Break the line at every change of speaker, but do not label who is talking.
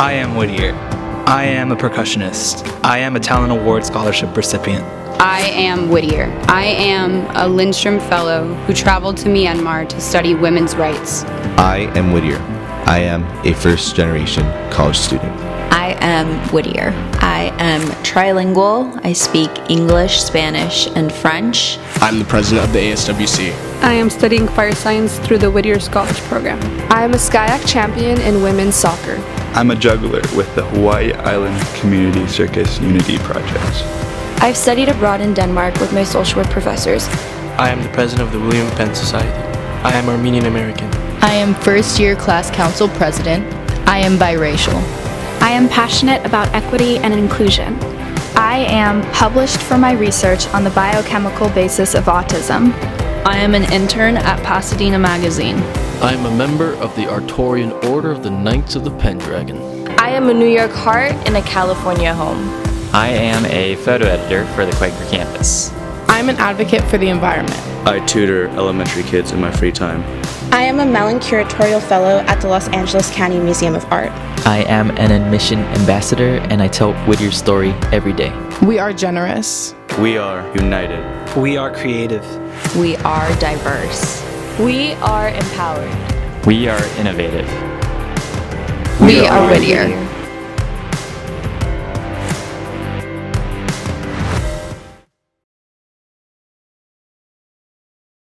I am Whittier. I am a percussionist. I am a Talent Award Scholarship recipient.
I am Whittier. I am a Lindstrom Fellow who traveled to Myanmar to study women's rights.
I am Whittier. I am a first generation college student.
I am Whittier. I am trilingual. I speak English, Spanish, and French.
I'm the president of the ASWC.
I am studying fire science through the Whittier Scholars Program.
I am a SCIAC champion in women's soccer.
I'm a juggler with the Hawaii Island Community Circus Unity Project.
I've studied abroad in Denmark with my social work professors.
I am the president of the William Penn Society. I am Armenian American.
I am first year class council president. I am biracial.
I am passionate about equity and inclusion. I am published for my research on the biochemical basis of autism.
I am an intern at Pasadena Magazine.
I am a member of the Artorian Order of the Knights of the Pendragon.
I am a New York heart in a California home.
I am a photo editor for the Quaker campus.
I'm an advocate for the environment.
I tutor elementary kids in my free time.
I am a Mellon Curatorial Fellow at the Los Angeles County Museum of Art.
I am an admission ambassador and I tell Whittier's story every day.
We are generous.
We are united.
We are creative.
We are diverse.
We are empowered.
We are innovative.
We, we are, are Whittier. Whittier.